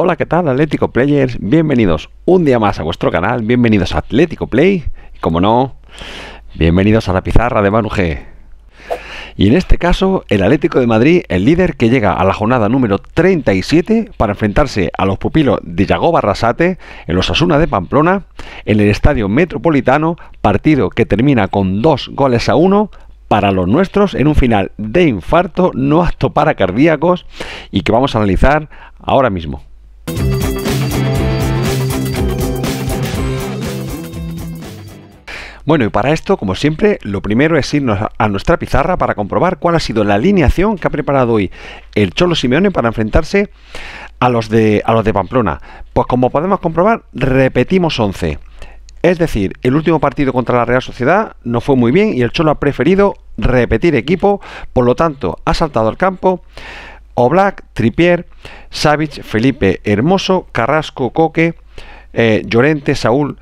Hola, ¿qué tal Atlético Players? Bienvenidos un día más a vuestro canal, bienvenidos a Atlético Play, y como no, bienvenidos a la pizarra de Manu G. Y en este caso, el Atlético de Madrid, el líder que llega a la jornada número 37 para enfrentarse a los pupilos de Yago Barrasate en los Asuna de Pamplona, en el Estadio Metropolitano, partido que termina con dos goles a uno para los nuestros en un final de infarto, no apto para cardíacos y que vamos a analizar ahora mismo. Bueno, y para esto, como siempre, lo primero es irnos a nuestra pizarra para comprobar cuál ha sido la alineación que ha preparado hoy el Cholo Simeone para enfrentarse a los de, a los de Pamplona. Pues como podemos comprobar, repetimos 11. Es decir, el último partido contra la Real Sociedad no fue muy bien y el Cholo ha preferido repetir equipo, por lo tanto ha saltado al campo Oblak, Tripier, Savic, Felipe Hermoso, Carrasco, Coque, eh, Llorente, Saúl,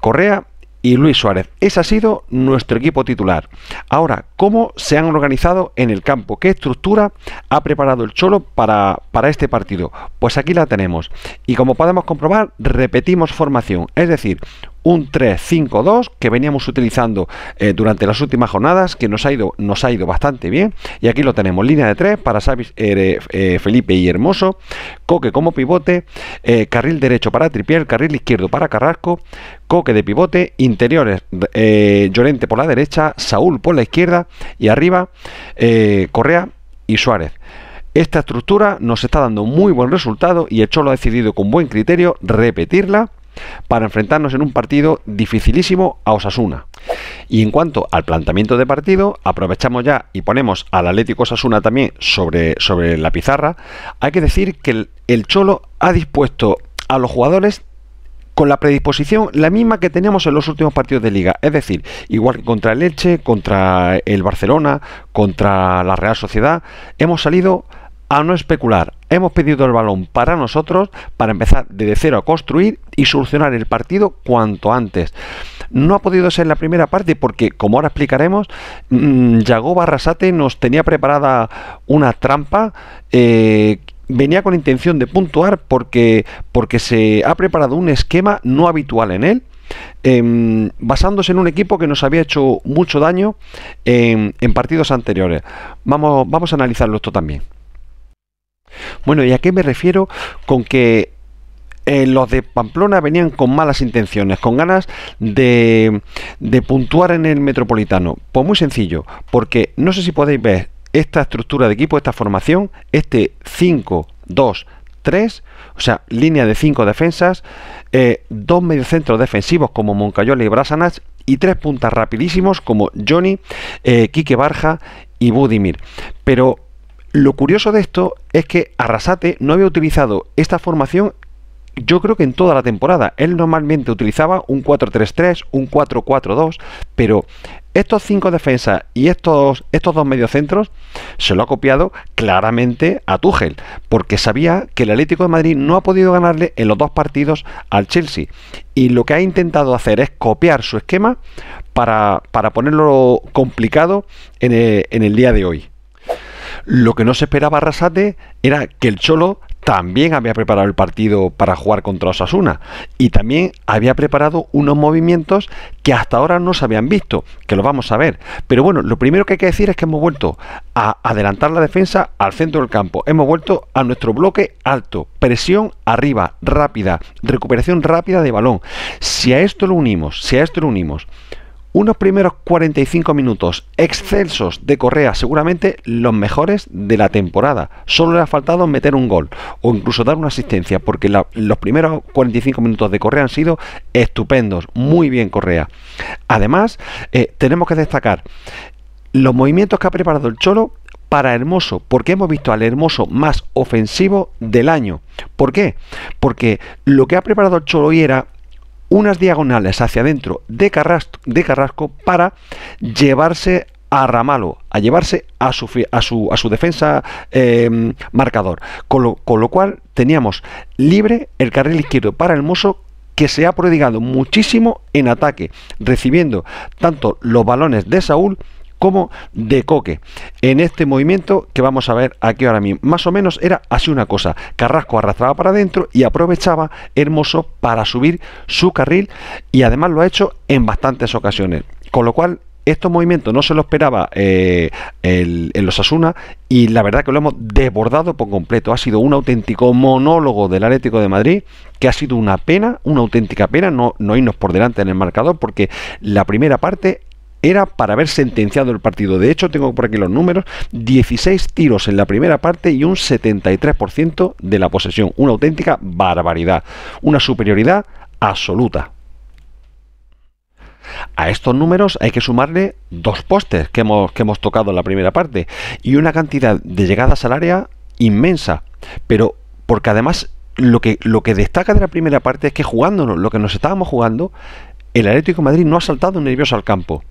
Correa y Luis Suárez. Ese ha sido nuestro equipo titular. Ahora, ¿cómo se han organizado en el campo? ¿Qué estructura ha preparado el Cholo para, para este partido? Pues aquí la tenemos. Y como podemos comprobar, repetimos formación. Es decir, un 3-5-2 que veníamos utilizando eh, durante las últimas jornadas, que nos ha, ido, nos ha ido bastante bien. Y aquí lo tenemos, línea de 3 para eh, eh, Felipe y Hermoso, Coque como pivote, carril derecho para Tripiel, carril izquierdo para Carrasco, Coque de pivote, interiores Llorente por la derecha, Saúl por la izquierda y arriba Correa y Suárez. Esta estructura nos está dando muy buen resultado y el Cholo ha decidido con buen criterio repetirla para enfrentarnos en un partido dificilísimo a Osasuna. Y en cuanto al planteamiento de partido, aprovechamos ya y ponemos al Atlético Osasuna también sobre, sobre la pizarra. Hay que decir que el, Cholo ha dispuesto a los jugadores con la predisposición la misma que teníamos en los últimos partidos de liga. Es decir, igual que contra el Elche, contra el Barcelona, contra la Real Sociedad, hemos salido a no especular. Hemos pedido el balón para nosotros, para empezar desde cero a construir y solucionar el partido cuanto antes. No ha podido ser la primera parte porque, como ahora explicaremos, mmm, Yago Barrasate nos tenía preparada una trampa. Eh, venía con intención de puntuar porque, porque se ha preparado un esquema no habitual en él. Em, basándose en un equipo que nos había hecho mucho daño en, en partidos anteriores. Vamos, vamos a analizarlo esto también. Bueno, ¿y a qué me refiero con que eh, los de Pamplona venían con malas intenciones, con ganas de, de puntuar en el Metropolitano? Pues muy sencillo, porque no sé si podéis ver esta estructura de equipo, esta formación, este 5, 2, 3, o sea, línea de 5 defensas, eh, dos mediocentros defensivos como Moncayola y Brasanach y tres puntas rapidísimos como Johnny, eh, Quique Barja y Budimir. Pero lo curioso de esto es que Arrasate no había utilizado esta formación yo creo que en toda la temporada. Él normalmente utilizaba un 4-3-3, un 4-4-2, pero estos cinco defensas y estos, estos dos mediocentros se lo ha copiado claramente a Tuchel, porque sabía que el Atlético de Madrid no ha podido ganarle en los dos partidos al Chelsea. Y lo que ha intentado hacer es copiar su esquema para, para ponerlo complicado en el, en el día de hoy. Lo que no se esperaba Arrasate era que el Cholo también había preparado el partido para jugar contra Osasuna y también había preparado unos movimientos que hasta ahora no se habían visto, que lo vamos a ver. Pero bueno, lo primero que hay que decir es que hemos vuelto a adelantar la defensa al centro del campo, hemos vuelto a nuestro bloque alto, presión arriba, rápida, recuperación rápida de balón. Si a esto lo unimos, si a esto lo unimos unos primeros 45 minutos excelsos de Correa, seguramente los mejores de la temporada. Solo le ha faltado meter un gol o incluso dar una asistencia, porque los primeros 45 minutos de Correa han sido estupendos. Muy bien Correa. Además, eh, tenemos que destacar los movimientos que ha preparado el Cholo para Hermoso, porque hemos visto al Hermoso más ofensivo del año. ¿Por qué? Porque lo que ha preparado el Cholo hoy era unas diagonales hacia adentro de Carrasco, para llevarse a Ramalo, a llevarse a su, a su, a su defensa em, marcador. Con lo, con lo, cual teníamos libre el carril izquierdo para el Mozo que se ha prodigado muchísimo en ataque, recibiendo tanto los balones de Saúl como de Coque. En este movimiento que vamos a ver aquí ahora mismo, más o menos era así una cosa. Carrasco arrastraba para adentro y aprovechaba Hermoso para subir su carril y además lo ha hecho en bastantes ocasiones. Con lo cual estos movimientos no se lo esperaba eh, en los Asuna y la verdad que lo hemos desbordado por completo. Ha sido un auténtico monólogo del Atlético de Madrid que ha sido una pena, una auténtica pena no, no irnos por delante en el marcador porque la primera parte era para haber sentenciado el partido. De hecho, tengo por aquí los números, 16 tiros en la primera parte y un 73% de la posesión. Una auténtica barbaridad, una superioridad absoluta. A estos números hay que sumarle dos postes que hemos, que hemos tocado en la primera parte y una cantidad de llegadas al área inmensa. Pero porque además lo que, lo que destaca de la primera parte es que jugándonos lo que nos estábamos jugando, el Atlético Madrid no ha saltado nervioso al campo.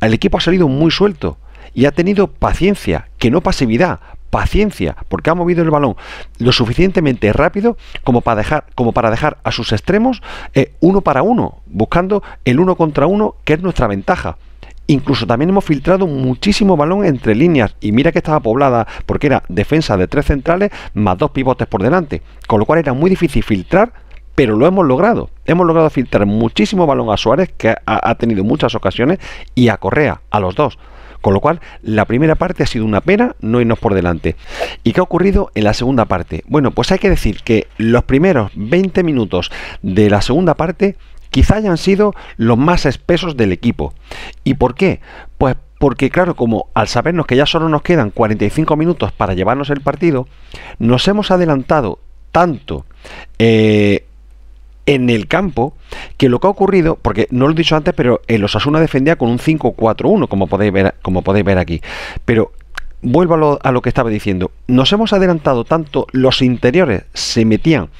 El equipo ha salido muy suelto y ha tenido paciencia, que no pasividad, paciencia, porque ha movido el balón lo suficientemente rápido como para dejar, como para dejar a sus extremos eh, uno para uno, buscando el uno contra uno, que es nuestra ventaja. Incluso también hemos filtrado muchísimo balón entre líneas y mira que estaba poblada porque era defensa de tres centrales más dos pivotes por delante, con lo cual era muy difícil filtrar, pero lo hemos logrado. Hemos logrado filtrar muchísimo balón a Suárez, que ha, tenido muchas ocasiones, y a Correa, a los dos. Con lo cual, la primera parte ha sido una pena no irnos por delante. ¿Y qué ha ocurrido en la segunda parte? Bueno, pues hay que decir que los primeros 20 minutos de la segunda parte quizá hayan sido los más espesos del equipo. ¿Y por qué? Pues porque claro, como al sabernos que ya solo nos quedan 45 minutos para llevarnos el partido, nos hemos adelantado tanto eh, en el campo que lo que ha ocurrido, porque no lo he dicho antes, pero el Osasuna defendía con un 5-4-1, como podéis ver, como podéis ver aquí. Pero vuelvo a lo, a lo, que estaba diciendo. Nos hemos adelantado tanto, los interiores se metían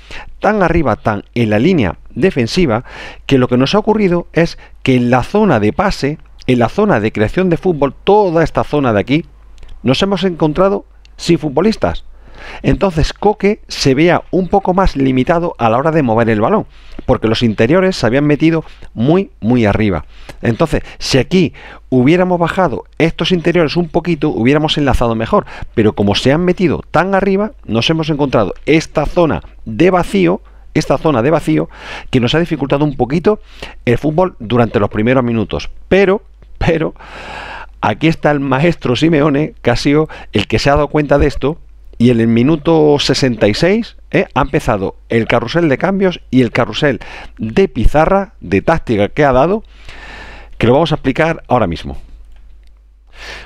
tan arriba, tan en la línea defensiva, que lo que nos ha ocurrido es que en la zona de pase, en la zona de creación de fútbol, toda esta zona de aquí, nos hemos encontrado sin futbolistas. Entonces Coque se veía un poco más limitado a la hora de mover el balón, porque los interiores se habían metido muy, muy arriba. Entonces, si aquí hubiéramos bajado estos interiores un poquito, hubiéramos enlazado mejor, pero como se han metido tan arriba, nos hemos encontrado esta zona de vacío, esta zona de vacío que nos ha dificultado un poquito el fútbol durante los primeros minutos. Pero, pero, aquí está el maestro Simeone, Casio, el que se ha dado cuenta de esto y en el minuto 66 eh, ha empezado el carrusel de cambios y el carrusel de pizarra, de táctica que ha dado, que lo vamos a explicar ahora mismo.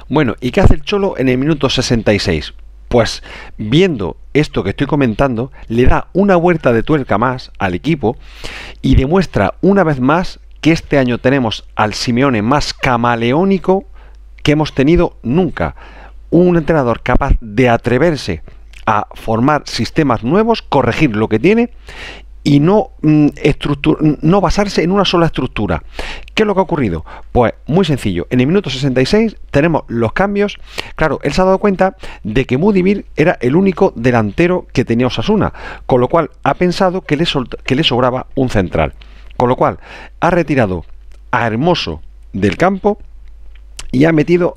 Bueno, ¿y qué hace el Cholo en el minuto 66? Pues viendo esto que estoy comentando, le da una vuelta de tuerca más al equipo y demuestra una vez más que este año tenemos al Simeone más camaleónico que hemos tenido nunca un entrenador capaz de atreverse a formar sistemas nuevos, corregir lo que tiene y no, mm, no basarse en una sola estructura. ¿Qué es lo que ha ocurrido? Pues muy sencillo, en el minuto 66 tenemos los cambios. Claro, él se ha dado cuenta de que Mudivir era el único delantero que tenía Osasuna, con lo cual ha pensado que le, que le sobraba un central. Con lo cual ha retirado a Hermoso del campo y ha metido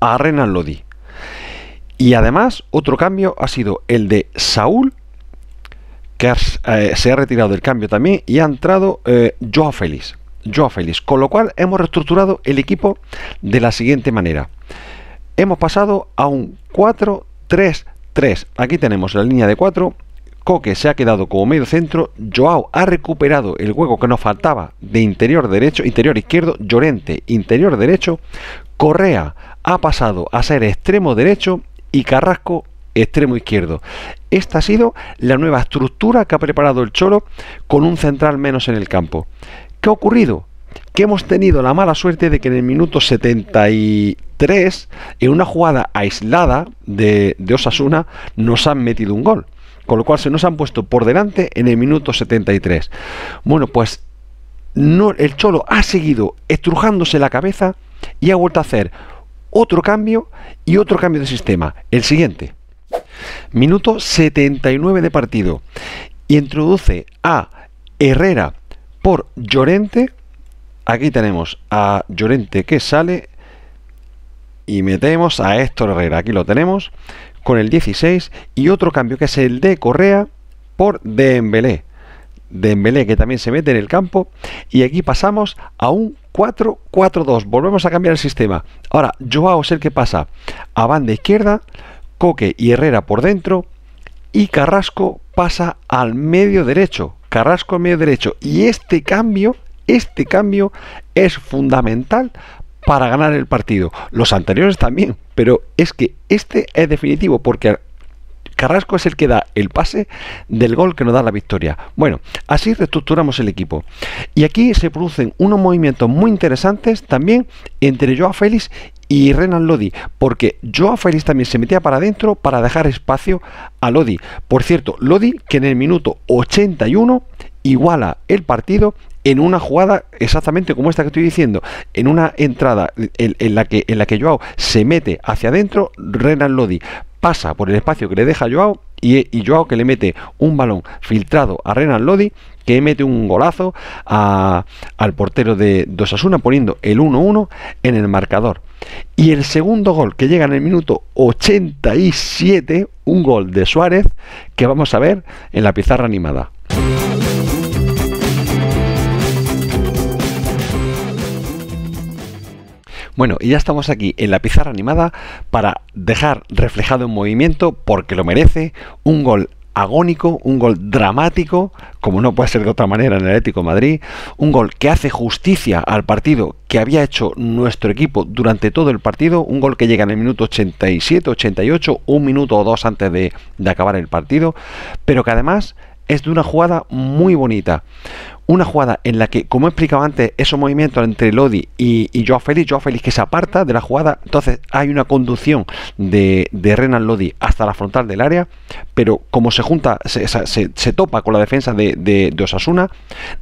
a Renan Lodi. Y además, otro cambio ha sido el de Saúl, que eh, se ha retirado del cambio también, y ha entrado eh, Joao Félix. Joao Félix. Con lo cual hemos reestructurado el equipo de la siguiente manera. Hemos pasado a un 4-3-3. Aquí tenemos la línea de 4. Coque se ha quedado como medio centro, Joao ha recuperado el hueco que nos faltaba de interior derecho, interior izquierdo, Llorente interior derecho, Correa ha pasado a ser extremo derecho y Carrasco extremo izquierdo. Esta ha sido la nueva estructura que ha preparado el Cholo con un central menos en el campo. ¿Qué ha ocurrido? Que hemos tenido la mala suerte de que en el minuto 73, en una jugada aislada de, de Osasuna, nos han metido un gol. Con lo cual se nos han puesto por delante en el minuto 73. Bueno, pues no, el Cholo ha seguido estrujándose la cabeza y ha vuelto a hacer otro cambio y otro cambio de sistema. El siguiente. Minuto 79 de partido. Introduce a Herrera por Llorente. Aquí tenemos a Llorente que sale. y metemos a Héctor Herrera. Aquí lo tenemos con el 16 y otro cambio que es el de Correa por Dembélé. Dembélé que también se mete en el campo y aquí pasamos a un 4-4-2. Volvemos a cambiar el sistema. Ahora, Joao es el que pasa a banda izquierda, Coque y Herrera por dentro y Carrasco pasa al medio derecho. Carrasco al medio derecho. Y este cambio, este cambio es fundamental para ganar el partido. Los anteriores también, pero es que este es definitivo porque Carrasco es el que da el pase del gol que nos da la victoria. Bueno, así reestructuramos el equipo. Y aquí se producen unos movimientos muy interesantes también entre Joao Félix y Renan Lodi, porque Joao Félix también se metía para adentro para dejar espacio a Lodi. Por cierto, Lodi que en el minuto 81 iguala el partido en una jugada exactamente como esta que estoy diciendo, en una entrada en, la que en la que Joao se mete hacia adentro, Renan Lodi pasa por el espacio que le deja Joao y, Joao que le mete un balón filtrado a Renan Lodi que mete un golazo al portero de Dosasuna poniendo el 1-1 en el marcador. Y el segundo gol que llega en el minuto 87, un gol de Suárez que vamos a ver en la pizarra animada. Bueno, y ya estamos aquí en la pizarra animada para dejar reflejado en movimiento, porque lo merece, un gol agónico, un gol dramático, como no puede ser de otra manera en el Atlético Madrid, un gol que hace justicia al partido que había hecho nuestro equipo durante todo el partido, un gol que llega en el minuto 87, 88, un minuto o dos antes de, de acabar el partido, pero que además es de una jugada muy bonita una jugada en la que, como he explicado antes, esos movimientos entre Lodi y, y Joao Félix, Joao Félix que se aparta de la jugada, entonces hay una conducción de, Renan Lodi hasta la frontal del área, pero como se junta, se, topa con la defensa de, de, Osasuna,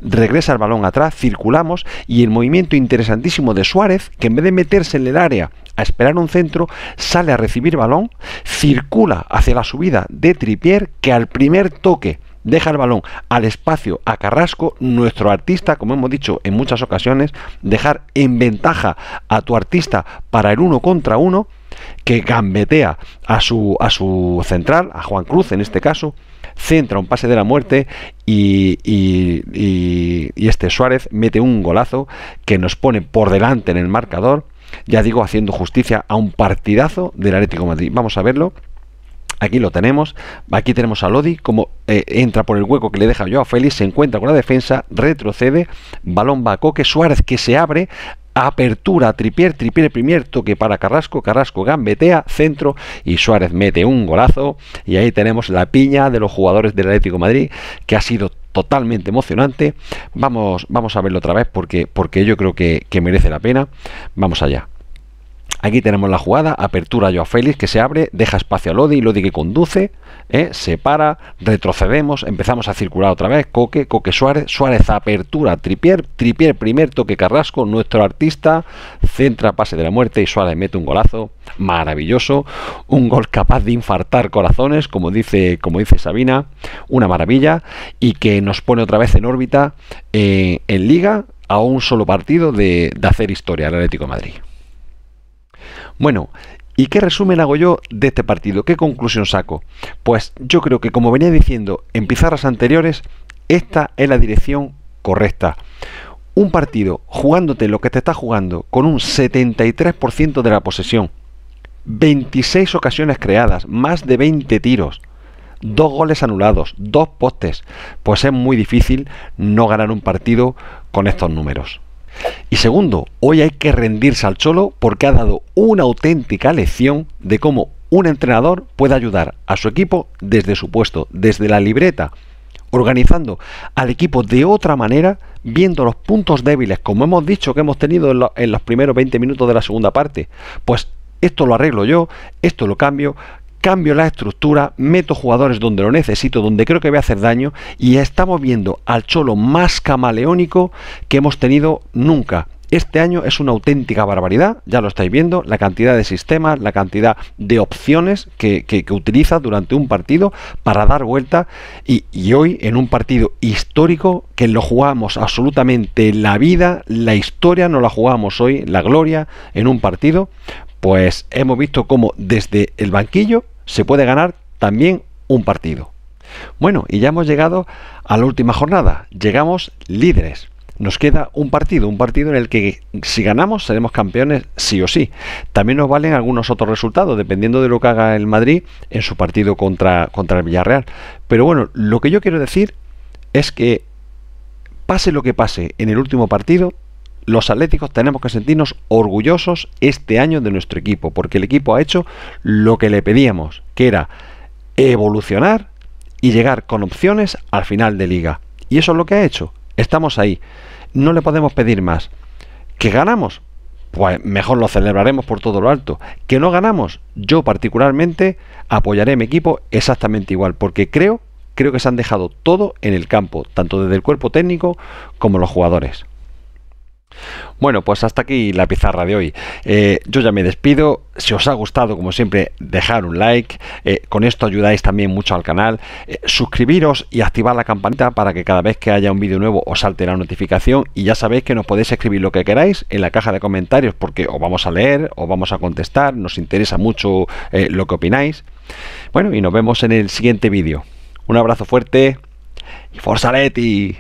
regresa el balón atrás, circulamos y el movimiento interesantísimo de Suárez, que en vez de meterse en el área a esperar un centro, sale a recibir balón, circula hacia la subida de Tripier, que al primer toque deja el balón al espacio a Carrasco, nuestro artista, como hemos dicho en muchas ocasiones, dejar en ventaja a tu artista para el uno contra uno, que gambetea a su, a su central, a Juan Cruz en este caso, centra un pase de la muerte y, y, este Suárez mete un golazo que nos pone por delante en el marcador, ya digo, haciendo justicia a un partidazo del Atlético Madrid. Vamos a verlo. Aquí lo tenemos. Aquí tenemos a Lodi, como eh, entra por el hueco que le deja yo a Félix, se encuentra con la defensa, retrocede, balón va a Coque, Suárez que se abre, apertura, Tripier, Tripier primer toque para Carrasco, Carrasco gambetea, centro y Suárez mete un golazo y ahí tenemos la piña de los jugadores del Atlético Madrid que ha sido totalmente emocionante. Vamos, vamos a verlo otra vez porque, porque yo creo que, que merece la pena. Vamos allá. Aquí tenemos la jugada, apertura a Félix que se abre, deja espacio a Lodi, Lodi que conduce, ¿eh? se para, retrocedemos, empezamos a circular otra vez, Coque, Coque Suárez, Suárez apertura, Tripier, Tripier primer toque Carrasco, nuestro artista, centra pase de la muerte y Suárez mete un golazo maravilloso, un gol capaz de infartar corazones, como dice, como dice Sabina, una maravilla y que nos pone otra vez en órbita eh, en liga a un solo partido de, hacer historia al Atlético Madrid. Bueno, ¿y qué resumen hago yo de este partido? ¿Qué conclusión saco? Pues yo creo que como venía diciendo en pizarras anteriores, esta es la dirección correcta. Un partido jugándote lo que te está jugando con un 73% de la posesión, 26 ocasiones creadas, más de 20 tiros, dos goles anulados, dos postes, pues es muy difícil no ganar un partido con estos números. Y segundo, hoy hay que rendirse al Cholo porque ha dado una auténtica lección de cómo un entrenador puede ayudar a su equipo desde su puesto, desde la libreta, organizando al equipo de otra manera, viendo los puntos débiles, como hemos dicho que hemos tenido en, los primeros 20 minutos de la segunda parte. Pues esto lo arreglo yo, esto lo cambio, cambio la estructura, meto jugadores donde lo necesito, donde creo que voy a hacer daño y estamos viendo al Cholo más camaleónico que hemos tenido nunca. Este año es una auténtica barbaridad, ya lo estáis viendo, la cantidad de sistemas, la cantidad de opciones que, que, utiliza durante un partido para dar vuelta y, y, hoy en un partido histórico que lo jugamos absolutamente la vida, la historia, no la jugamos hoy, la gloria en un partido, pues hemos visto cómo desde el banquillo se puede ganar también un partido. Bueno, y ya hemos llegado a la última jornada. Llegamos líderes. Nos queda un partido, un partido en el que si ganamos seremos campeones sí o sí. También nos valen algunos otros resultados, dependiendo de lo que haga el Madrid en su partido contra, contra el Villarreal. Pero bueno, lo que yo quiero decir es que pase lo que pase en el último partido, los atléticos tenemos que sentirnos orgullosos este año de nuestro equipo, porque el equipo ha hecho lo que le pedíamos, que era evolucionar y llegar con opciones al final de liga. Y eso es lo que ha hecho. Estamos ahí. No le podemos pedir más. ¿Que ganamos? Pues mejor lo celebraremos por todo lo alto. ¿Que no ganamos? Yo particularmente apoyaré a mi equipo exactamente igual, porque creo, creo que se han dejado todo en el campo, tanto desde el cuerpo técnico como los jugadores. Bueno, pues hasta aquí la pizarra de hoy. Eh, yo ya me despido. Si os ha gustado, como siempre, dejar un like. Eh, con esto ayudáis también mucho al canal. Eh, suscribiros y activar la campanita para que cada vez que haya un vídeo nuevo os salte la notificación. Y ya sabéis que nos podéis escribir lo que queráis en la caja de comentarios porque os vamos a leer, os vamos a contestar. Nos interesa mucho lo que opináis. Bueno, y nos vemos en el siguiente vídeo. Un abrazo fuerte y Forza Leti.